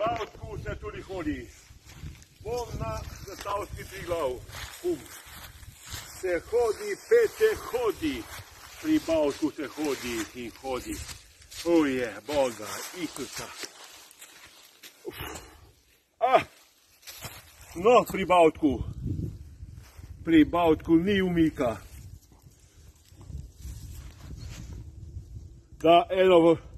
Bavsku se tudi hodi. Bom na zastavski triglav, kum. Se hodi, pete hodi, pri Bavsku se hodi in hodi. Uje, Boga, Isusa. Uf. Ah, no, pri Bavsku. Pri Bavsku ni umika. Da, eno v...